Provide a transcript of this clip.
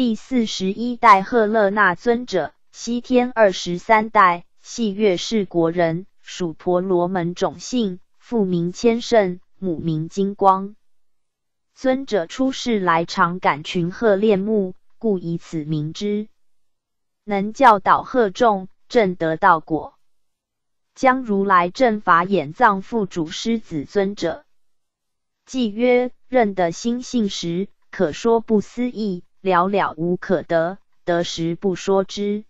第四十一代赫勒那尊者，西天二十三代，系月氏国人，属婆罗门种姓，父名千圣，母名金光。尊者出世来常感群鹤恋慕，故以此名之。能教导鹤众，正得道果。将如来正法眼藏副主师子尊者，即曰：认得心性时，可说不思议，了了无可得，得时不说之。